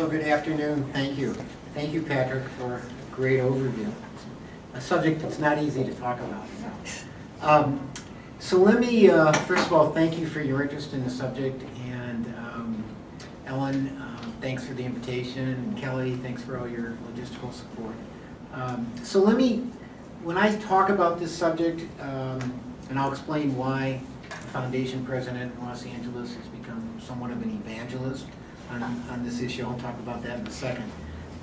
So good afternoon, thank you. Thank you, Patrick, for a great overview. A subject that's not easy to talk about. so. Um, So let me, uh, first of all, thank you for your interest in the subject, and um, Ellen, um, thanks for the invitation, and Kelly, thanks for all your logistical support. Um, So let me, when I talk about this subject, um, and I'll explain why the foundation president in Los Angeles has become somewhat of an evangelist on, on this issue, I'll talk about that in a second.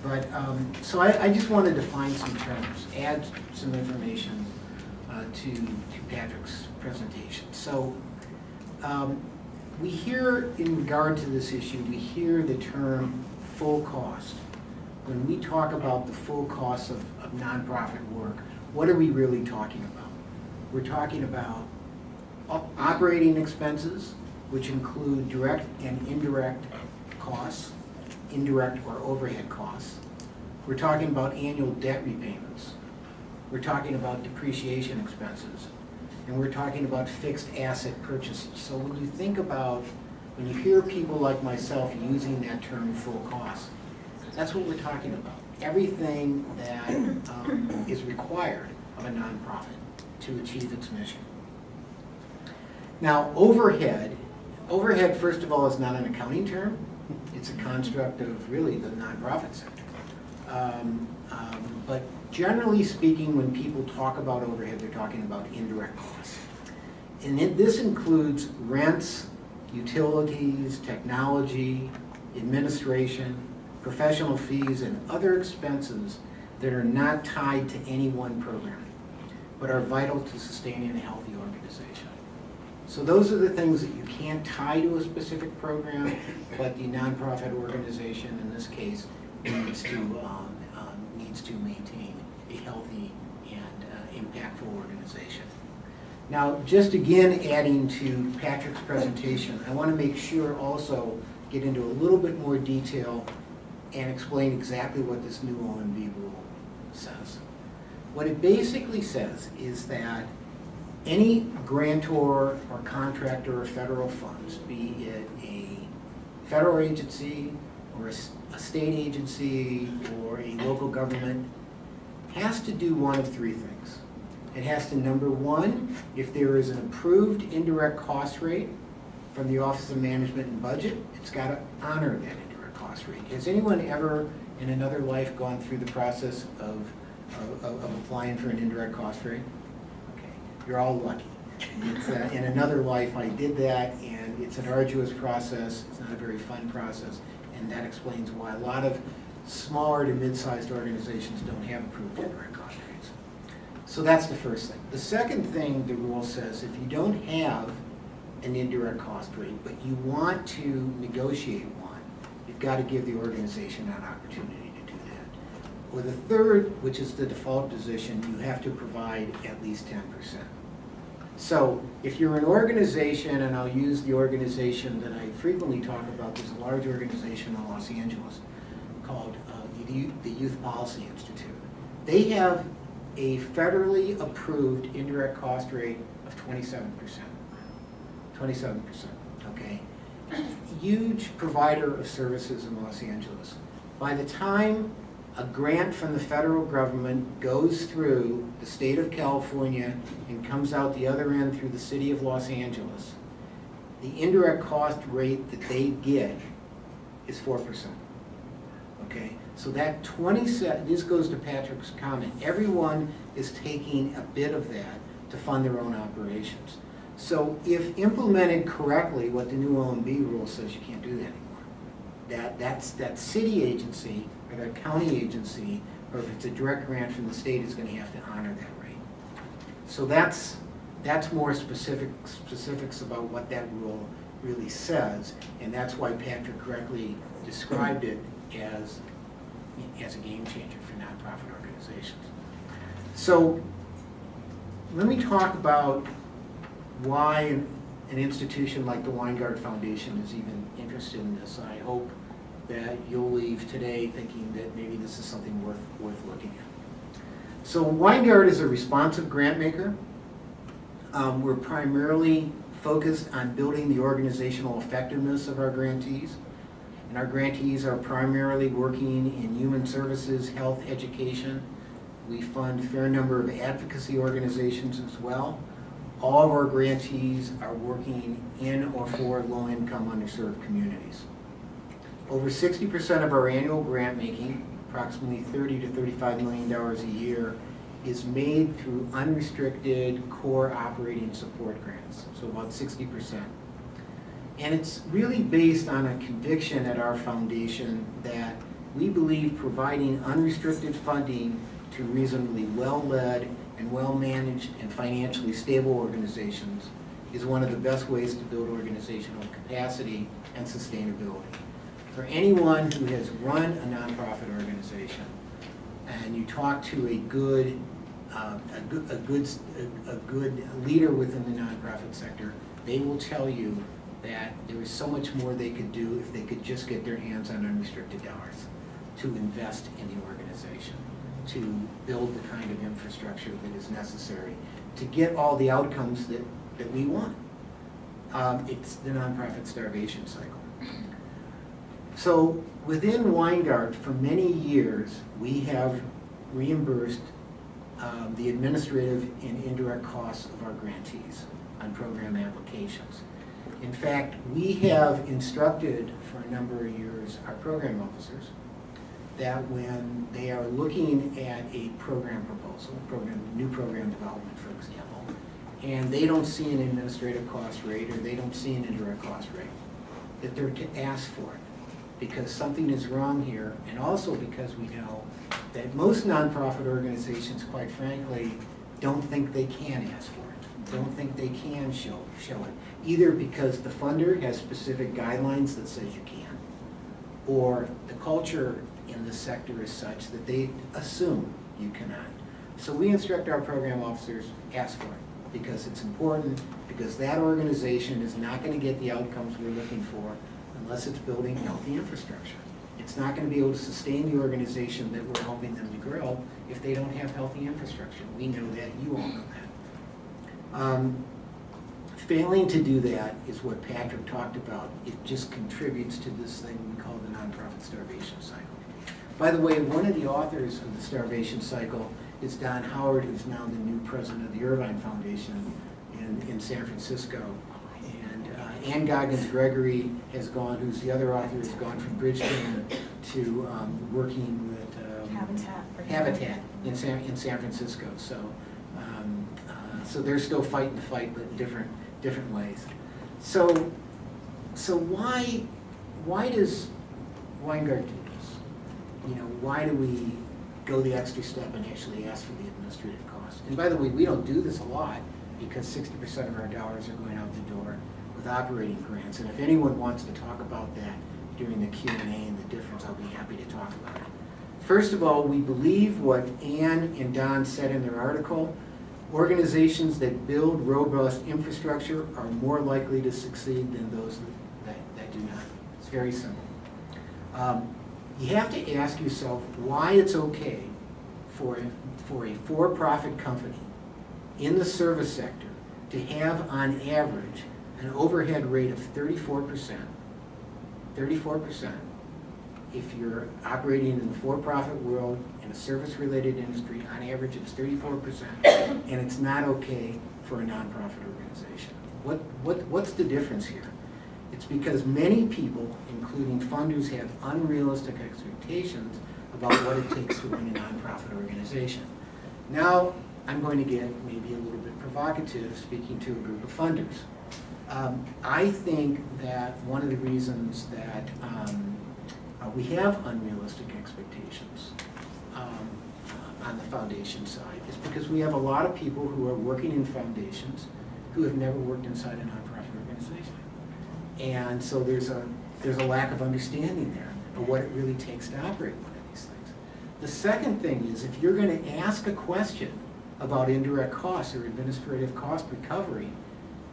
But, um, so I, I just wanted to define some terms, add some information uh, to, to Patrick's presentation. So, um, we hear, in regard to this issue, we hear the term full cost. When we talk about the full cost of, of nonprofit work, what are we really talking about? We're talking about operating expenses, which include direct and indirect costs, indirect or overhead costs. We're talking about annual debt repayments. We're talking about depreciation expenses. And we're talking about fixed asset purchases. So when you think about, when you hear people like myself using that term full cost, that's what we're talking about. Everything that um, is required of a nonprofit to achieve its mission. Now, overhead, overhead, first of all, is not an accounting term. It's a construct of really the nonprofit sector. Um, um, But generally speaking, when people talk about overhead, they're talking about indirect costs. And it- this includes rents, utilities, technology, administration, professional fees, and other expenses that are not tied to any one program, but are vital to sustaining a healthy organization. So those are the things that you can't tie to a specific program, but the nonprofit organization, in this case, needs to, um, um, needs to maintain a healthy and uh, impactful organization. Now, just again adding to Patrick's presentation, I want to make sure also get into a little bit more detail and explain exactly what this new OMB rule says. What it basically says is that any grantor or contractor of federal funds, be it a federal agency or a state agency or a local government, has to do one of three things. It has to, number one, if there is an approved indirect cost rate from the Office of Management and Budget, it's got to honor that indirect cost rate. Has anyone ever in another life gone through the process of, of, of applying for an indirect cost rate? You're all lucky. Uh, In another life, I did that, and it's an arduous process, it's not a very fun process, and that explains why a lot of smaller to mid-sized organizations don't have approved indirect cost rates. So that's the first thing. The second thing the rule says, if you don't have an indirect cost rate, but you want to negotiate one, you've got to give the organization that opportunity to do that. Or the third, which is the default position, you have to provide at least ten percent. So if you're an organization, and I'll use the organization that I frequently talk about, there's a large organization in Los Angeles called uh, the Youth- the Youth Policy Institute. They have a federally approved indirect cost rate of twenty-seven percent. Twenty-seven percent, okay? Huge provider of services in Los Angeles. By the time a grant from the federal government goes through the state of California and comes out the other end through the city of Los Angeles, the indirect cost rate that they get is four percent. Okay, so that twenty-seven, this goes to Patrick's comment, everyone is taking a bit of that to fund their own operations. So if implemented correctly, what the new OMB rule says, you can't do that anymore. That, that's, that city agency, or that county agency, or if it's a direct grant from the state, is gonna have to honor that rate. So that's, that's more specific, specifics about what that rule really says, and that's why Patrick correctly described it as, as a game changer for nonprofit organizations. So, let me talk about why an an institution like the Weingart Foundation is even interested in this. I hope that you'll leave today thinking that maybe this is something worth, worth looking at. So Weingart is a responsive grant maker. Um, we're primarily focused on building the organizational effectiveness of our grantees. And our grantees are primarily working in human services, health, education. We fund a fair number of advocacy organizations as well. All of our grantees are working in or for low-income underserved communities. Over 60% of our annual grant making, approximately 30 to 35 million dollars a year, is made through unrestricted core operating support grants, so about 60%. And it's really based on a conviction at our foundation that we believe providing unrestricted funding to reasonably well-led and well-managed and financially stable organizations is one of the best ways to build organizational capacity and sustainability. For anyone who has run a nonprofit organization and you talk to a good, uh, a good, a good, a good leader within the nonprofit sector, they will tell you that there is so much more they could do if they could just get their hands on unrestricted dollars to invest in the organization, to build the kind of infrastructure that is necessary to get all the outcomes that, that we want. Um, it's the nonprofit starvation cycle. So within Weingart, for many years, we have reimbursed um, the administrative and indirect costs of our grantees on program applications. In fact, we have instructed for a number of years our program officers that when they are looking at a program proposal, program, new program development, for example, and they don't see an administrative cost rate or they don't see an indirect cost rate, that they're to ask for it because something is wrong here, and also because we know that most nonprofit organizations, quite frankly, don't think they can ask for it, don't think they can show, show it, either because the funder has specific guidelines that says you can, or the culture in the sector is such that they assume you cannot. So we instruct our program officers, ask for it, because it's important, because that organization is not going to get the outcomes we're looking for unless it's building healthy infrastructure. It's not going to be able to sustain the organization that we're helping them to grow if they don't have healthy infrastructure. We know that, you all know that. Um, failing to do that is what Patrick talked about. It just contributes to this thing we call the nonprofit starvation cycle. By the way, one of the authors of the starvation cycle is Don Howard, who's now the new president of the Irvine Foundation in, in San Francisco. Ann Goggins Gregory has gone, who's the other author, has gone from Bridgespan to um, working with um, Habitat. Habitat in San, in San Francisco. So, um, uh, so they're still fighting the fight, but in different, different ways. So, so why, why does Weingart do this? You know, why do we go the extra step and actually ask for the administrative cost? And by the way, we don't do this a lot because 60% of our dollars are going out the door with operating grants. And if anyone wants to talk about that during the Q&A and the difference, I'll be happy to talk about it. First of all, we believe what Ann and Don said in their article. Organizations that build robust infrastructure are more likely to succeed than those that, that do not. It's very simple. Um, you have to ask yourself why it's okay for a, for a for-profit company in the service sector to have, on average, an overhead rate of 34%, 34%, if you're operating in the for-profit world in a service-related industry, on average it's 34%, and it's not okay for a nonprofit organization. What, what, what's the difference here? It's because many people, including funders, have unrealistic expectations about what it takes to run a nonprofit organization. Now, I'm going to get maybe a little bit provocative speaking to a group of funders. Um, I think that one of the reasons that um, uh, we have unrealistic expectations um, on the foundation side is because we have a lot of people who are working in foundations who have never worked inside a nonprofit organization. And so there's a, there's a lack of understanding there of what it really takes to operate one of these things. The second thing is if you're going to ask a question about indirect costs or administrative cost recovery,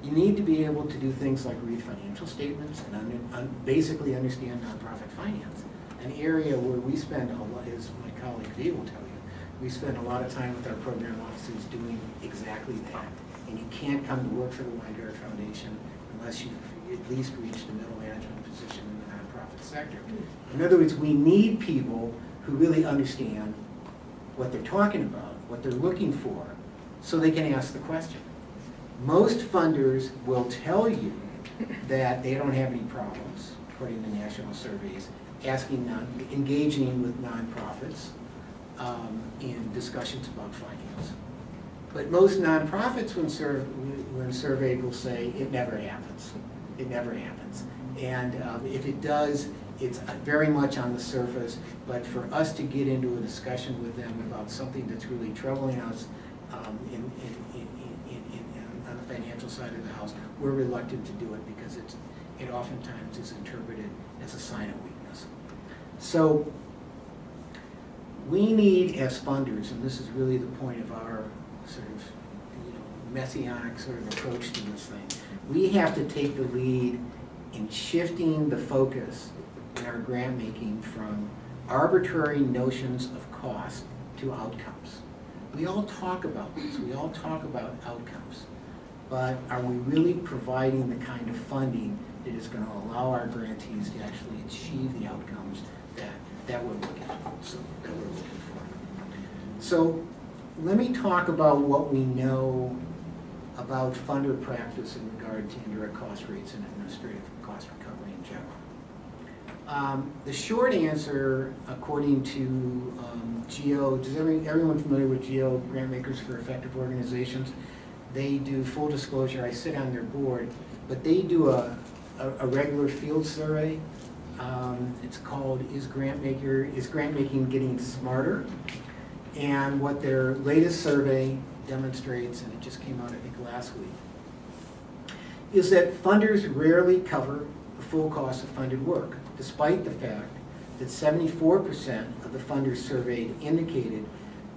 you need to be able to do things like read financial statements and un, basically understand nonprofit finance, an area where we spend a lot, as my colleague V will tell you, we spend a lot of time with our program officers doing exactly that. And you can't come to work for the Weingart Foundation unless you've at least reached a middle management position in the nonprofit sector. In other words, we need people who really understand what they're talking about, what they're looking for, so they can ask the question. Most funders will tell you that they don't have any problems, according to national surveys, asking, non- engaging with nonprofits um, in discussions about finance. But most nonprofits, when surveyed, when surveyed, will say, it never happens. It never happens. And um, if it does, it's very much on the surface, but for us to get into a discussion with them about something that's really troubling us um, in, in, side of the house, we're reluctant to do it because it's, it oftentimes is interpreted as a sign of weakness. So we need as funders, and this is really the point of our sort of you know, messianic sort of approach to this thing, we have to take the lead in shifting the focus in our grant making from arbitrary notions of cost to outcomes. We all talk about this, we all talk about outcomes, but are we really providing the kind of funding that is going to allow our grantees to actually achieve the outcomes that, that we're looking so that we're looking for? So let me talk about what we know about funder practice in regard to indirect cost rates and administrative cost recovery in general. Um, the short answer, according to um, GEO, is every, everyone familiar with GEO, Grant Makers for Effective Organizations? They do, full disclosure, I sit on their board, but they do a, a, a regular field survey. Um, it's called Is Grant Maker, Is Grant Making Getting Smarter? And what their latest survey demonstrates, and it just came out, I think, last week, is that funders rarely cover the full cost of funded work, despite the fact that 74% of the funders surveyed indicated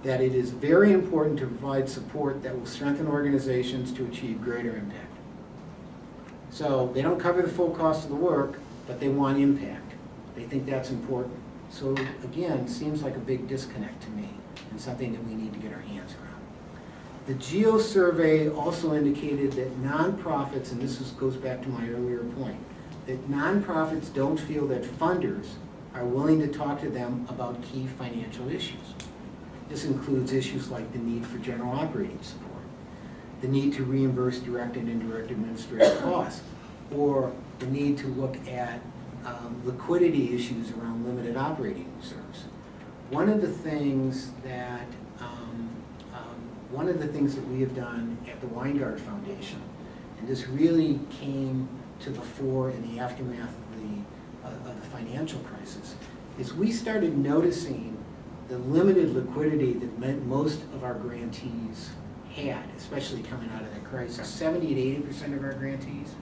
that it is very important to provide support that will strengthen organizations to achieve greater impact. So they don't cover the full cost of the work, but they want impact. They think that's important. So again, seems like a big disconnect to me and something that we need to get our hands around. The GEO survey also indicated that nonprofits, and this is, goes back to my earlier point, that nonprofits don't feel that funders are willing to talk to them about key financial issues. This includes issues like the need for general operating support, the need to reimburse direct and indirect administrative costs, or the need to look at um, liquidity issues around limited operating reserves. One of the things that um, um, one of the things that we have done at the Weingart Foundation, and this really came to the fore in the aftermath of the, uh, of the financial crisis, is we started noticing the limited liquidity that most of our grantees had, especially coming out of that crisis. 70 to 80 percent of our grantees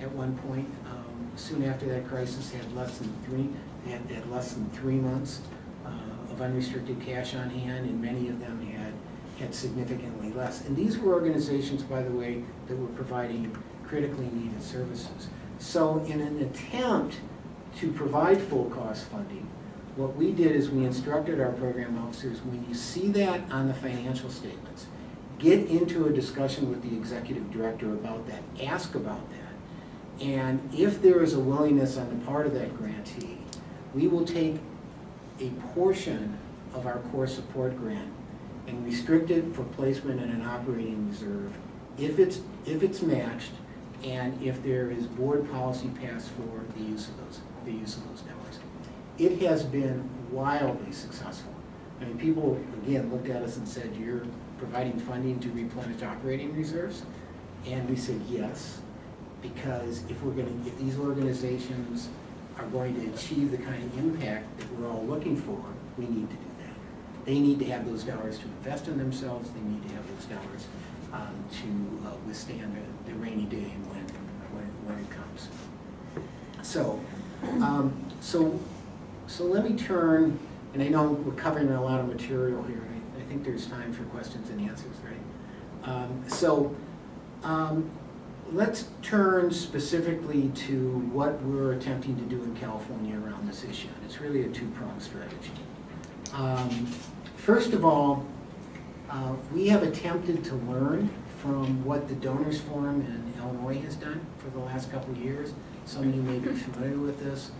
at one point, um, soon after that crisis, had less than three, had, had less than three months uh, of unrestricted cash on hand, and many of them had had significantly less. And these were organizations, by the way, that were providing critically needed services. So in an attempt to provide full cost funding, what we did is we instructed our program officers, when you see that on the financial statements, get into a discussion with the executive director about that, ask about that. And if there is a willingness on the part of that grantee, we will take a portion of our core support grant and restrict it for placement in an operating reserve if it's, if it's matched and if there is board policy passed for the use of those, the use of those dollars. It has been wildly successful. I mean, people, again, looked at us and said, you're providing funding to replenish operating reserves? And we said, yes, because if we're gonna, if these organizations are going to achieve the kind of impact that we're all looking for, we need to do that. They need to have those dollars to invest in themselves, they need to have those dollars um, to uh, withstand the, the rainy day when, when, when it comes. So, um, so, so let me turn, and I know we're covering a lot of material here, I, I think there's time for questions and answers, right? Um, so, um, let's turn specifically to what we're attempting to do in California around this issue. And it's really a two-pronged strategy. Um, first of all, uh, we have attempted to learn from what the Donors Forum in Illinois has done for the last couple of years. Some of you may be familiar with this.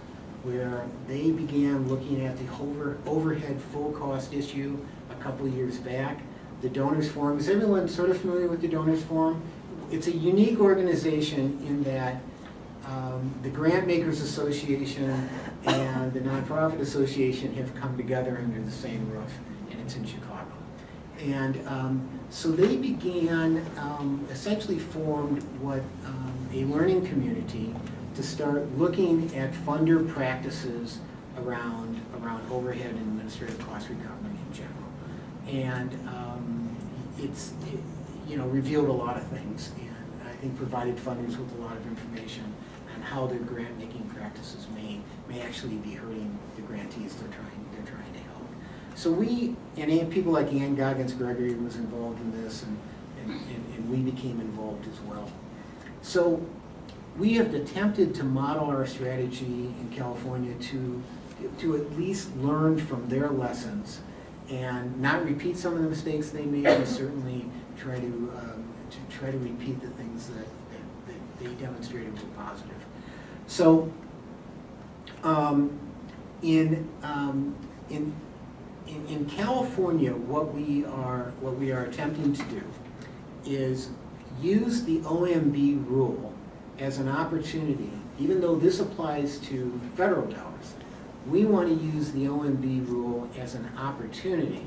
Where they began looking at the over, overhead full cost issue a couple years back. The Donors Forum, is everyone sort of familiar with the Donors Forum? It's a unique organization in that um, the Grant Makers Association and the Nonprofit Association have come together under the same roof, and it's in Chicago. And um, so they began, um, essentially formed what um, a learning community to start looking at funder practices around, around overhead and administrative cost recovery in general. And um, it's, it, you know, revealed a lot of things and I think provided funders with a lot of information on how their grant-making practices may, may actually be hurting the grantees they're trying, they're trying to help. So we, and people like Ann Goggins Gregory was involved in this and, and, and, and we became involved as well. So we have attempted to model our strategy in California to, to at least learn from their lessons and not repeat some of the mistakes they made, and certainly try to, um, to try to repeat the things that, that, that they demonstrated were positive. So, um, in, um, in, in, in California, what we are what we are attempting to do is use the OMB rule as an opportunity, even though this applies to federal dollars, we want to use the OMB rule as an opportunity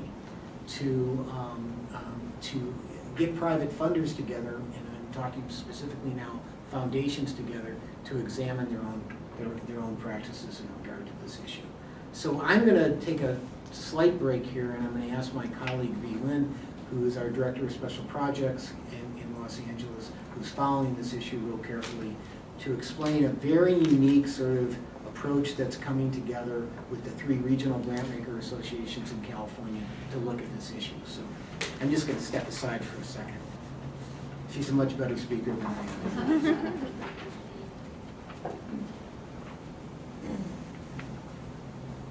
to, um, um, to get private funders together, and I'm talking specifically now foundations together, to examine their own, their, their own practices in regard to this issue. So I'm going to take a slight break here, and I'm going to ask my colleague V. Lynn, who is our Director of Special Projects in, in Los Angeles, who's following this issue real carefully, to explain a very unique sort of approach that's coming together with the three regional grant maker associations in California to look at this issue. So I'm just going to step aside for a second. She's a much better speaker than I am.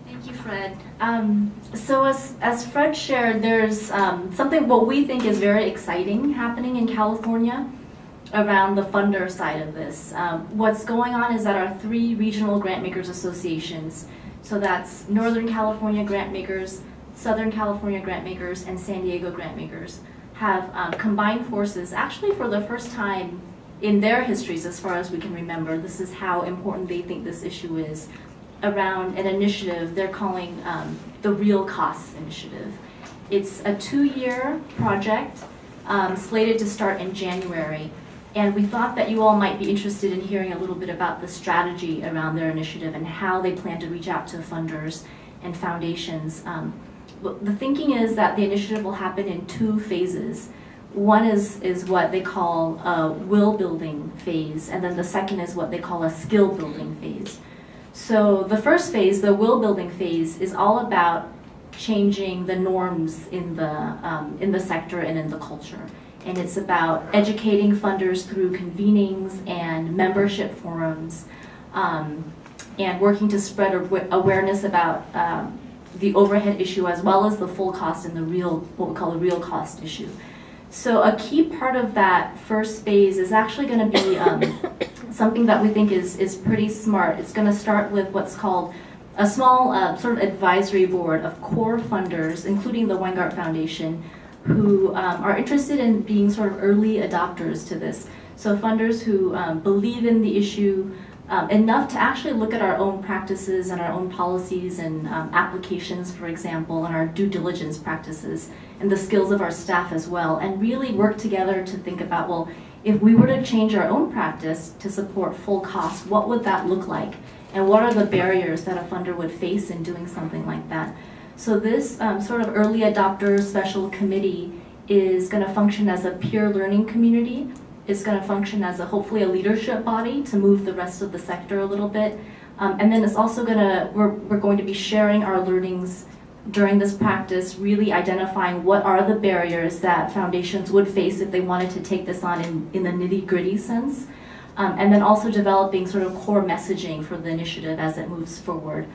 Thank you, Fred. Um, so as, as Fred shared, there's um, something what we think is very exciting happening in California around the funder side of this. Um, what's going on is that our three regional grant makers associations, so that's Northern California grant makers, Southern California grant makers, and San Diego grant makers, have um, combined forces actually for the first time in their histories as far as we can remember. This is how important they think this issue is around an initiative they're calling um, the Real Costs Initiative. It's a two-year project um, slated to start in January and we thought that you all might be interested in hearing a little bit about the strategy around their initiative and how they plan to reach out to funders and foundations. Um, the thinking is that the initiative will happen in two phases. One is, is what they call a will building phase, and then the second is what they call a skill building phase. So the first phase, the will building phase, is all about changing the norms in the, um, in the sector and in the culture and it's about educating funders through convenings and membership forums um, and working to spread awareness about um, the overhead issue as well as the full cost and the real, what we call the real cost issue. So a key part of that first phase is actually going to be um, something that we think is, is pretty smart. It's going to start with what's called a small uh, sort of advisory board of core funders, including the Weingart Foundation, who um, are interested in being sort of early adopters to this. So funders who um, believe in the issue um, enough to actually look at our own practices and our own policies and um, applications, for example, and our due diligence practices and the skills of our staff as well, and really work together to think about, well, if we were to change our own practice to support full cost, what would that look like? And what are the barriers that a funder would face in doing something like that? So this um, sort of early adopter special committee is going to function as a peer learning community. It's going to function as a hopefully a leadership body to move the rest of the sector a little bit. Um, and then it's also going to, we're, we're going to be sharing our learnings during this practice, really identifying what are the barriers that foundations would face if they wanted to take this on in, in the nitty gritty sense. Um, and then also developing sort of core messaging for the initiative as it moves forward.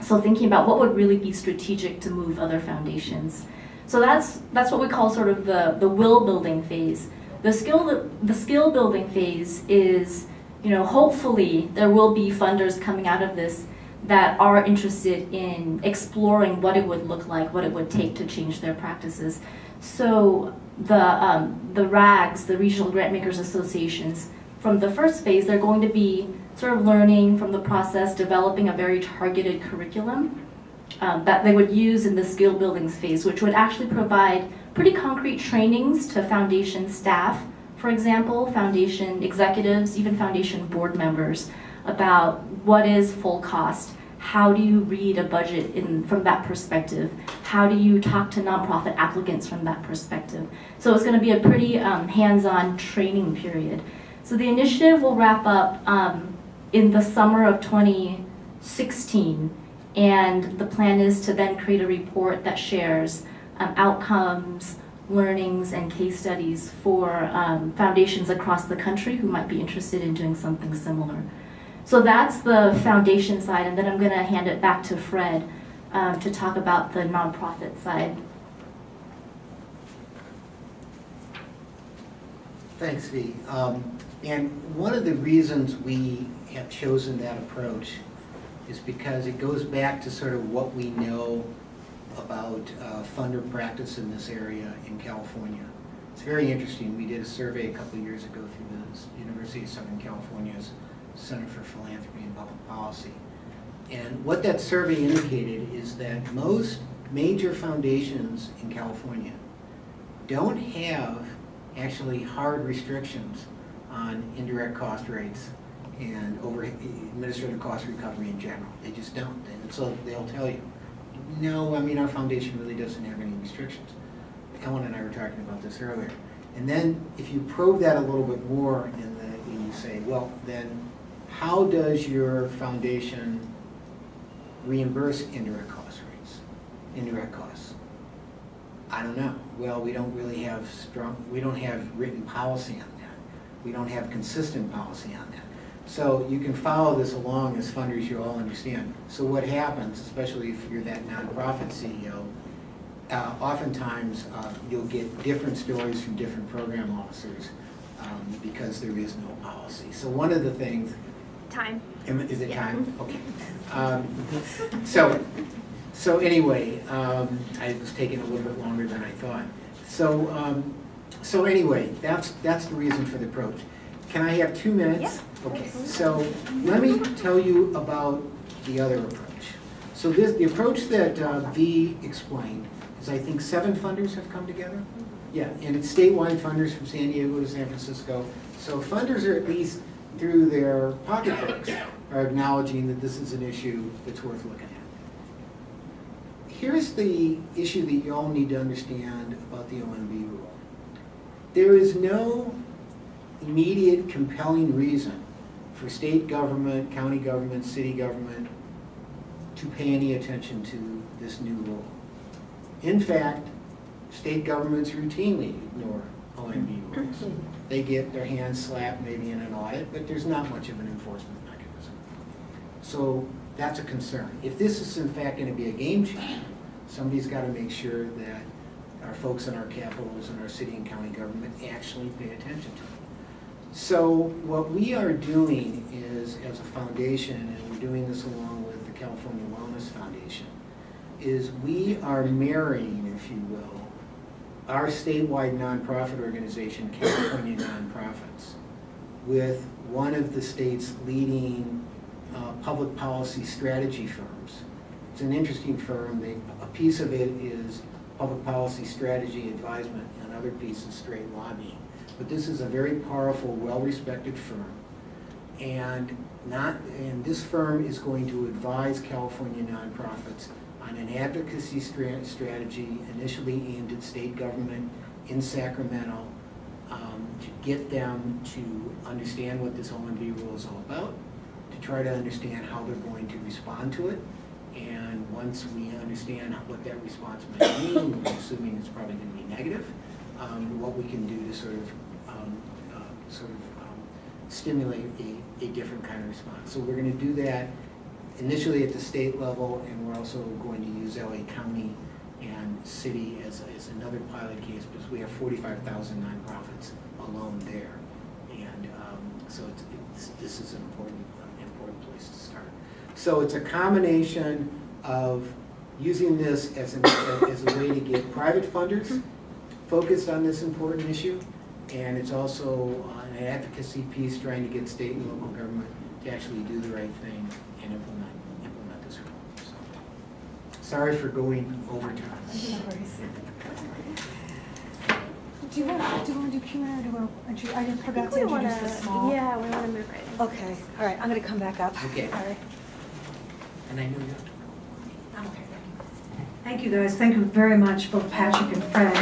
So thinking about what would really be strategic to move other foundations. So that's that's what we call sort of the, the will building phase. The skill the skill building phase is, you know, hopefully there will be funders coming out of this that are interested in exploring what it would look like, what it would take to change their practices. So the, um, the RAGs, the Regional Grant Makers Associations, from the first phase, they're going to be sort of learning from the process, developing a very targeted curriculum um, that they would use in the skill buildings phase, which would actually provide pretty concrete trainings to foundation staff, for example, foundation executives, even foundation board members, about what is full cost, how do you read a budget in, from that perspective, how do you talk to nonprofit applicants from that perspective. So it's going to be a pretty um, hands-on training period. So the initiative will wrap up um, in the summer of 2016, and the plan is to then create a report that shares um, outcomes, learnings, and case studies for um, foundations across the country who might be interested in doing something similar. So that's the foundation side, and then I'm going to hand it back to Fred um, to talk about the nonprofit side. Thanks, Vi. Um, and one of the reasons we have chosen that approach is because it goes back to sort of what we know about uh, funder practice in this area in California. It's very interesting. We did a survey a couple years ago through the University of Southern California's Center for Philanthropy and Public Policy. And what that survey indicated is that most major foundations in California don't have actually hard restrictions on indirect cost rates and over administrative cost recovery in general. They just don't. And so they'll tell you, no, I mean, our foundation really doesn't have any restrictions. Ellen and I were talking about this earlier. And then if you probe that a little bit more and, you say, well, then how does your foundation reimburse indirect cost rates, indirect costs? I don't know. Well, we don't really have strong, we don't have written policy on that. We don't have consistent policy on that. So you can follow this along as funders, you all understand. So what happens, especially if you're that nonprofit CEO, uh, oftentimes uh, you'll get different stories from different program officers um, because there is no policy. So one of the things Time. is it Yeah. time? Okay. Um, So, so anyway, um, I was taking a little bit longer than I thought. So, um, so anyway, that's, that's the reason for the approach. Can I have two minutes? Okay, so let me tell you about the other approach. So this, the approach that uh, V explained is I think seven funders have come together. Yeah, and it's statewide funders from San Diego to San Francisco. So funders are at least through their pocketbooks are acknowledging that this is an issue that's worth looking at. Here's the issue that you all need to understand about the OMB rule. There is no immediate compelling reason for state government, county government, city government to pay any attention to this new rule. In fact, state governments routinely ignore OMB rules. Mm-hmm. They get their hands slapped maybe in an audit, but there's not much of an enforcement mechanism. So that's a concern. If this is in fact going to be a game changer, somebody's got to make sure that our folks in our capitals and our city and county government actually pay attention to it. So what we are doing is, as a foundation, and we're doing this along with the California Wellness Foundation, is we are marrying, if you will, our statewide nonprofit organization, California Nonprofits, with one of the state's leading uh, public policy strategy firms. It's an interesting firm. They, a piece of it is public policy strategy advisement, and other pieces, straight lobbying. But this is a very powerful, well-respected firm. And not, and this firm is going to advise California nonprofits on an advocacy stra strategy initially aimed at state government in Sacramento um, to get them to understand what this OMB rule is all about, to try to understand how they're going to respond to it. And once we understand what that response might mean, assuming it's probably going to be negative, um, what we can do to sort of um, uh, sort of um, stimulate a, a different kind of response. So we're going to do that initially at the state level, and we're also going to use LA County and city as, as another pilot case because we have 45,000 nonprofits alone there. And um, so it's, it's, this is an important, uh, important place to start. So it's a combination of using this as a, as a way to get private funders mm-hmm. focused on this important issue, and it's also an advocacy piece trying to get state and local government to actually do the right thing and implement, implement this rule. So, Sorry for going over time. Do you want, do you want to do Q and A or do you want, to- I didn't I forgot to we introduce the wanna, small. yeah, we wanna move right in. Okay, all right, I'm gonna come back up. Okay. All right. And I you to. Okay, thank you. Thank you, guys. Thank you very much, both Patrick and Fred.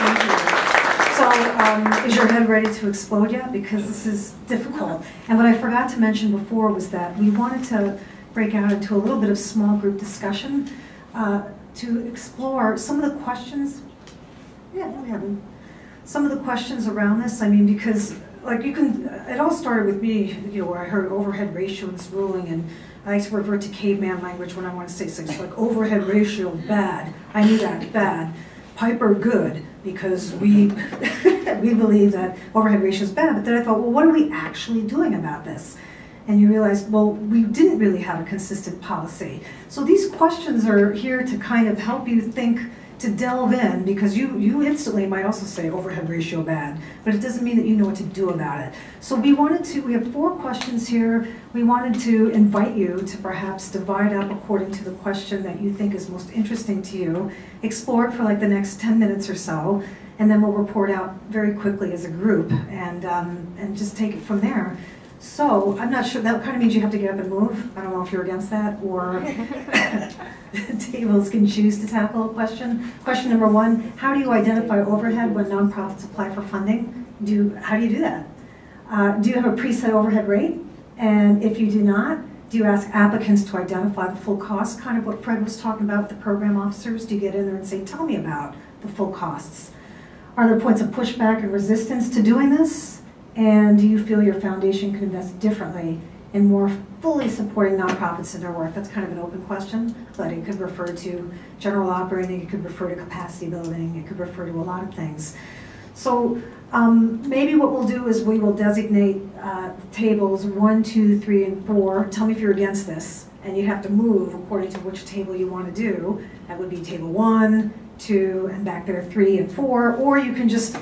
Thank you. So, um, is your head ready to explode yet? Because this is difficult. And what I forgot to mention before was that we wanted to break out into a little bit of small group discussion uh, to explore some of the questions. Yeah, we have. Some of the questions around this, I mean, because, like, you can, it all started with me, you know, I heard overhead ratio and ruling, and I used to revert to caveman language when I want to say things like overhead ratio, bad. I knew that, bad. Piper, good, because we, we believe that overhead ratio is bad. But then I thought, well, what are we actually doing about this? And you realize, well, we didn't really have a consistent policy. So these questions are here to kind of help you think, to delve in, because you, you instantly might also say overhead ratio bad, but it doesn't mean that you know what to do about it. So we wanted to, we have four questions here. We wanted to invite you to perhaps divide up according to the question that you think is most interesting to you, explore it for like the next 10 minutes or so, and then we'll report out very quickly as a group and, um, and just take it from there. So, I'm not sure, that kind of means you have to get up and move. I don't know if you're against that, or tables can choose to tackle a question. Question number one, how do you identify overhead when nonprofits apply for funding? Do, you- how do you do that? Uh, Do you have a preset overhead rate? And if you do not, do you ask applicants to identify the full cost? Kind of what Fred was talking about with the program officers. Do you get in there and say, tell me about the full costs? Are there points of pushback and resistance to doing this? And do you feel your foundation can invest differently in more fully supporting nonprofits in their work? That's kind of an open question, but it could refer to general operating, it could refer to capacity building, it could refer to a lot of things. So um, maybe what we'll do is we will designate uh, tables one, two, three, and four. Tell me if you're against this, and you have to move according to which table you want to do. That would be table one, two, and back there three and four, or you can just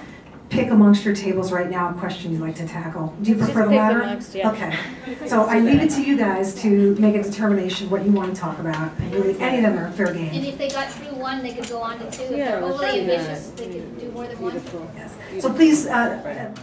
pick amongst your tables right now a question you'd like to tackle. Do you Just prefer the latter? amongst, yeah. Okay. So I leave it to you guys to make a determination what you want to talk about. And really, any of them are fair game. And if they got through one, they could go on to two. If Yeah, they're let's overly ambitious, they could do more than one. Yes. So please, uh,